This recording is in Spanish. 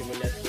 que me